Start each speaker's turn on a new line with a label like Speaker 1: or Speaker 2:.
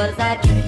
Speaker 1: was I?